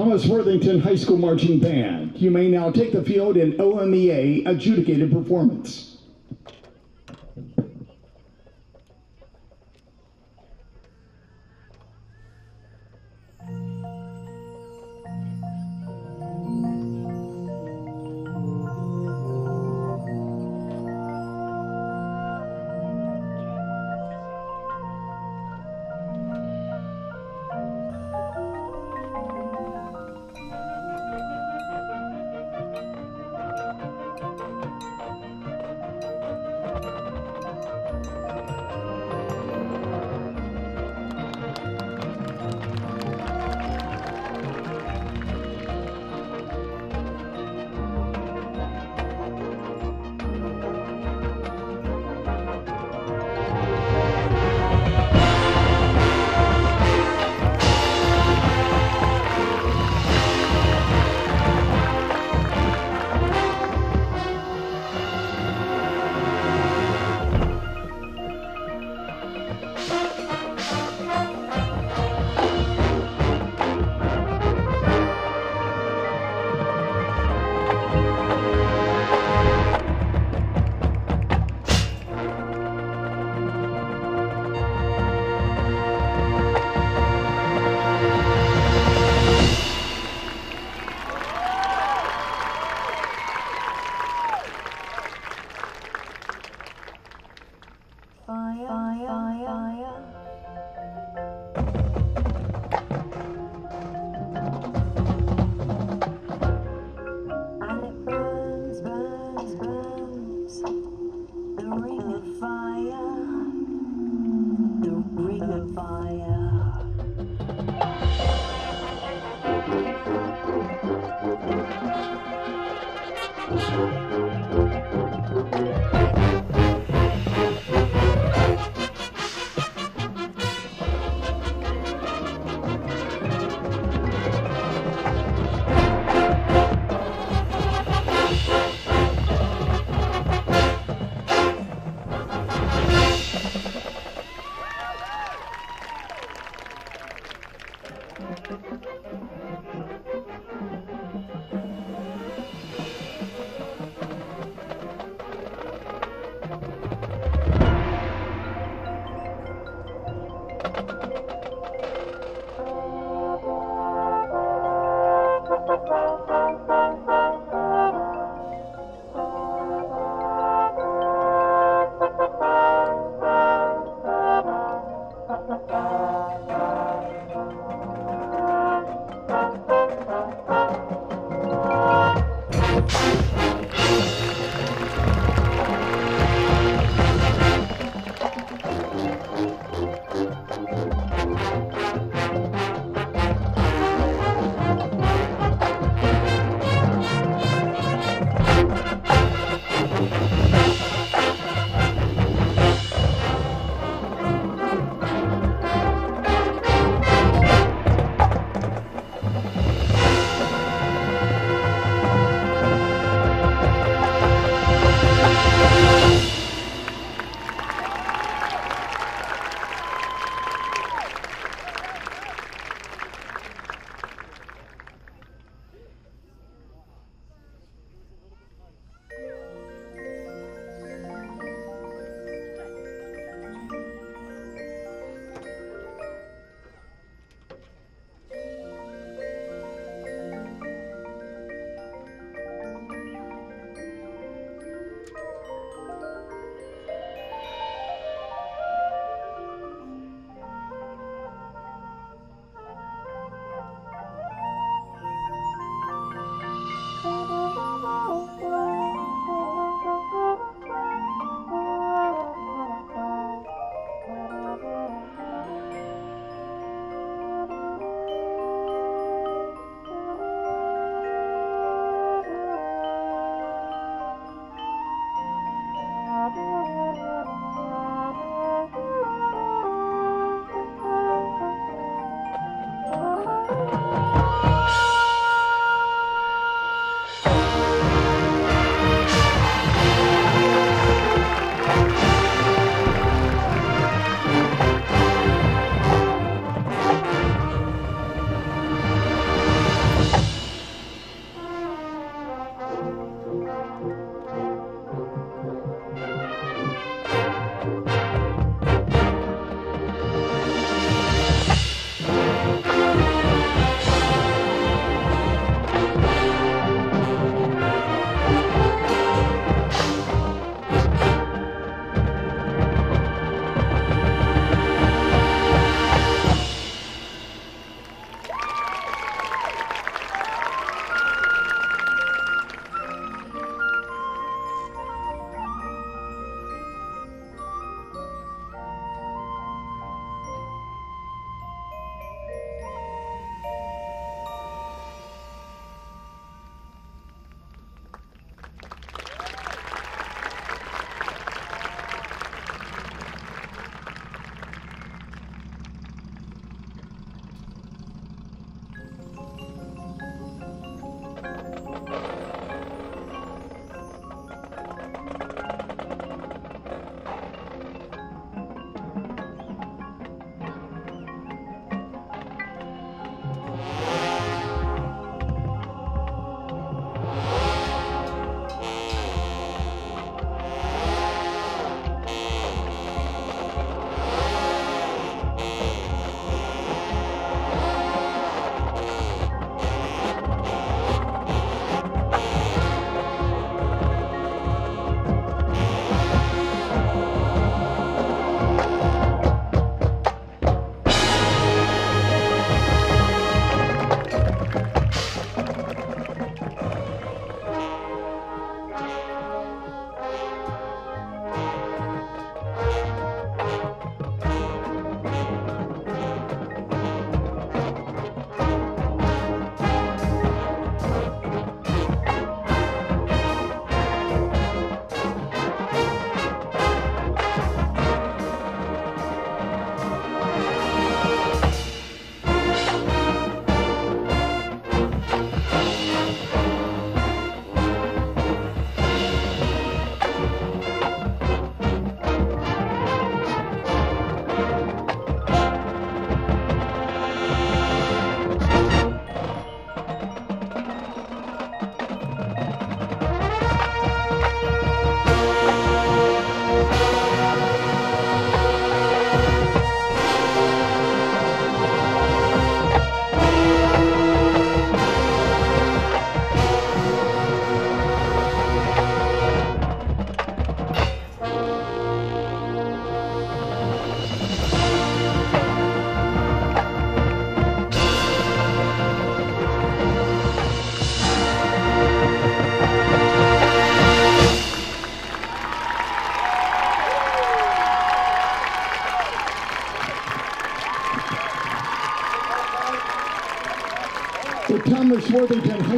Thomas Worthington High School Marching Band. You may now take the field in OMEA adjudicated performance.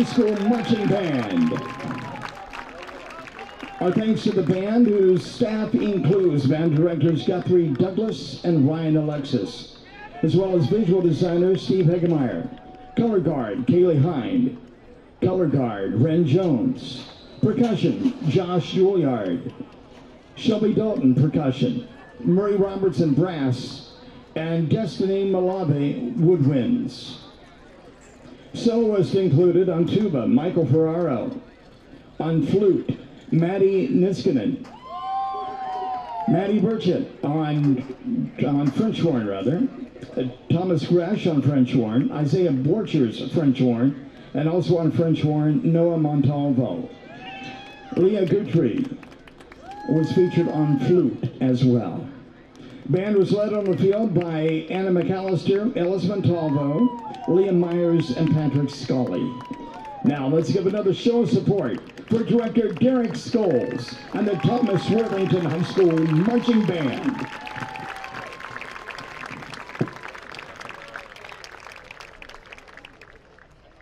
High School Marching Band. Our thanks to the band, whose staff includes band directors Guthrie Douglas and Ryan Alexis, as well as visual designer Steve Hegemeyer, color guard Kaylee Hind, color guard Ren Jones, percussion Josh Juilliard, Shelby Dalton percussion, Murray Robertson brass, and Destiny Malave woodwinds. Soloist included on tuba Michael Ferraro, on flute Maddie Niskanen, Maddie Burchett on, on French horn, rather, uh, Thomas Gresh on French horn, Isaiah Borchers French horn, and also on French horn, Noah Montalvo. Leah Guthrie was featured on flute as well. Band was led on the field by Anna McAllister, Ellis Montalvo, Liam Myers, and Patrick Scully. Now let's give another show of support for director Derek Scholes and the Thomas Worthington High School Marching Band.